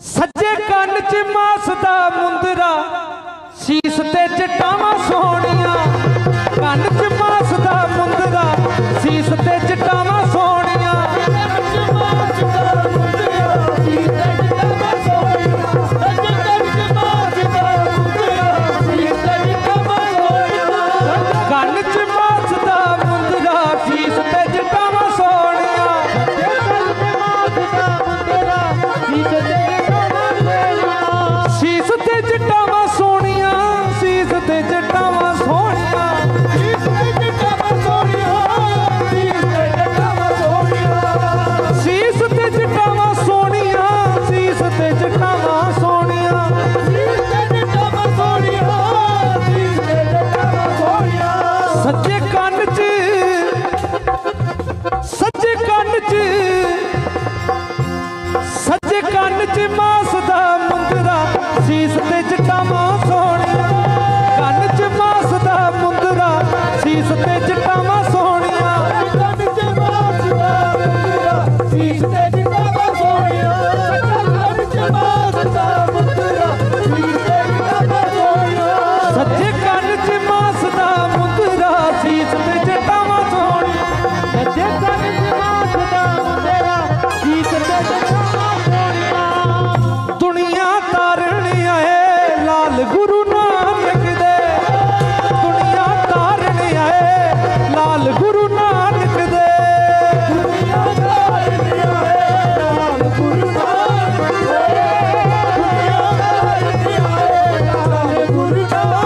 ਸੱਜੇ ਕੰਨ 'ਚ ਮਾਸ ਦਾ ਮੁੰਦਰਾ ਸੀਸ ਤੇ ਜਟਾਵਾਂ ਸੋਹਣੀਆਂ। ਸੱਜੇ ਕੰਨ 'ਚ ਮਾਸ ਦਾ ਮੁੰਦਰਾ, ਸੀਸ ਤੇ ਜਟਾਵਾਂ ਸੋਹਣੀਆਂ। ਕੰਨ 'ਚ ਮਾਸ ਦਾ ਮੁੰਦਰਾ, ਸੀਸ ਤੇ ਜਟਾਵਾਂ ਸੋਹਣੀਆਂ। ਸੱਜੇ